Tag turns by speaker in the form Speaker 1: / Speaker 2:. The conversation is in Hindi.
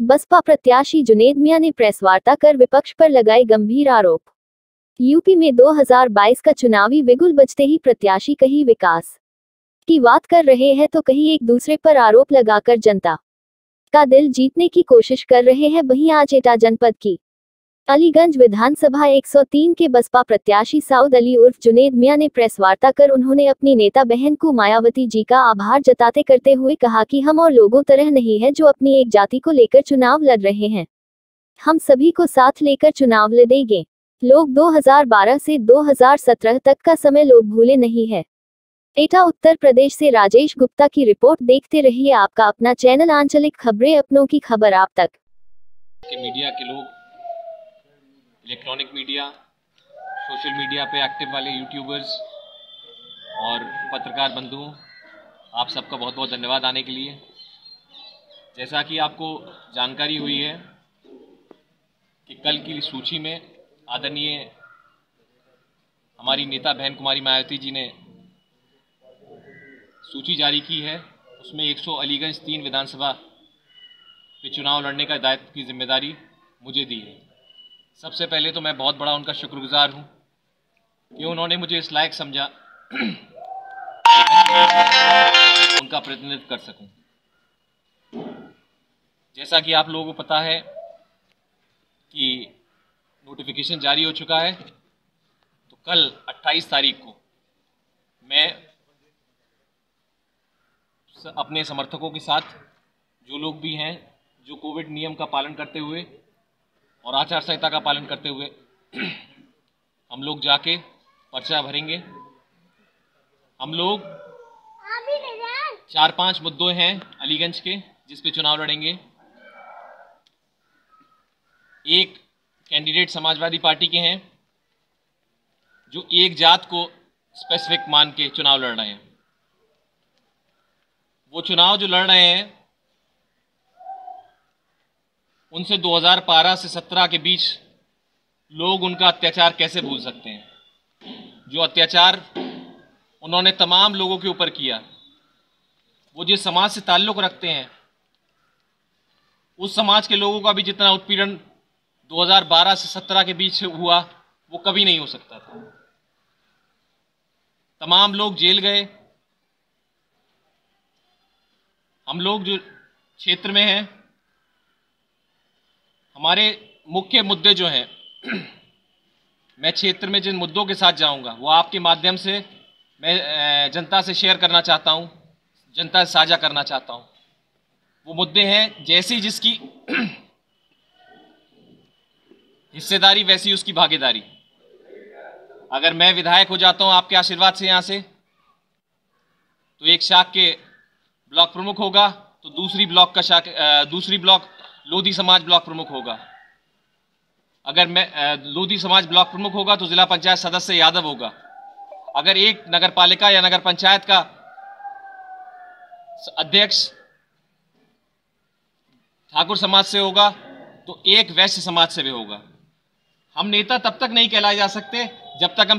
Speaker 1: बसपा प्रत्याशी जुनेद मियाँ ने प्रेस वार्ता कर विपक्ष पर लगाए गंभीर आरोप। यूपी में 2022 का चुनावी बिगुल बजते ही प्रत्याशी कहीं विकास की बात कर रहे हैं तो कहीं एक दूसरे पर आरोप लगाकर जनता का दिल जीतने की कोशिश कर रहे हैं। वहीं आज एटा जनपद की अलीगंज विधानसभा 103 के बसपा प्रत्याशी साउद अली उर्फ़ जुनेद मियाँ ने प्रेस वार्ता कर उन्होंने अपनी नेता बहन को मायावती जी का आभार जताते करते हुए कहा कि हम और लोगों तरह नहीं है जो अपनी एक जाति को लेकर चुनाव लड़ रहे हैं। हम सभी को साथ लेकर चुनाव लड़ेंगे। लोग 2012 से 2017 तक का समय लोग भूले नहीं है। एटा उत्तर प्रदेश से राजेश गुप्ता की रिपोर्ट देखते रहिए आपका अपना चैनल आंचलिक खबरें अपनों की खबर आप तक।
Speaker 2: मीडिया के लोग इलेक्ट्रॉनिक मीडिया, सोशल मीडिया पे एक्टिव वाले यूट्यूबर्स और पत्रकार बंधुओं आप सबका बहुत बहुत धन्यवाद आने के लिए। जैसा कि आपको जानकारी हुई है कि कल की सूची में आदरणीय हमारी नेता बहन कुमारी मायावती जी ने सूची जारी की है। उसमें 100 अलीगंज तीन विधानसभा के चुनाव लड़ने का दायित्व की ज़िम्मेदारी मुझे दी है। सबसे पहले तो मैं बहुत बड़ा उनका शुक्रगुजार हूँ कि उन्होंने मुझे इस लायक समझा उनका प्रतिनिधित्व कर सकूँ। जैसा कि आप लोगों को पता है कि नोटिफिकेशन जारी हो चुका है तो कल 28 तारीख को मैं अपने समर्थकों के साथ, जो लोग भी हैं, जो कोविड नियम का पालन करते हुए और आचार संहिता का पालन करते हुए हम लोग जाके पर्चा भरेंगे। हम लोग चार पाँच मुद्दों हैं अलीगंज के, जिस पे चुनाव लड़ेंगे। एक कैंडिडेट समाजवादी पार्टी के हैं, जो एक जात को स्पेसिफिक मान के चुनाव लड़ रहे हैं। वो चुनाव जो लड़ रहे हैं उनसे 2012 से 17 के बीच लोग उनका अत्याचार कैसे भूल सकते हैं? जो अत्याचार उन्होंने तमाम लोगों के ऊपर किया, वो जिस समाज से ताल्लुक रखते हैं, उस समाज के लोगों का भी जितना उत्पीड़न 2012 से 17 के बीच हुआ, वो कभी नहीं हो सकता था। तमाम लोग जेल गए। हम लोग जो क्षेत्र में हैं हमारे मुख्य मुद्दे जो हैं, मैं क्षेत्र में जिन मुद्दों के साथ जाऊँगा, वो आपके माध्यम से मैं जनता से शेयर करना चाहता हूँ, जनता से साझा करना चाहता हूँ। वो मुद्दे हैं, जैसी जिसकी हिस्सेदारी, वैसी उसकी भागीदारी। अगर मैं विधायक हो जाता हूँ आपके आशीर्वाद से यहाँ से तो एक शाख के ब्लॉक प्रमुख होगा तो दूसरी ब्लॉक का शाख दूसरी ब्लॉक लोधी समाज ब्लॉक प्रमुख होगा। अगर मैं लोधी समाज ब्लॉक प्रमुख होगा तो जिला पंचायत सदस्य यादव होगा। अगर एक नगर पालिका या नगर पंचायत का अध्यक्ष ठाकुर समाज से होगा तो एक वैश्य समाज से भी होगा। हम नेता तब तक नहीं कहलाए जा सकते जब तक हम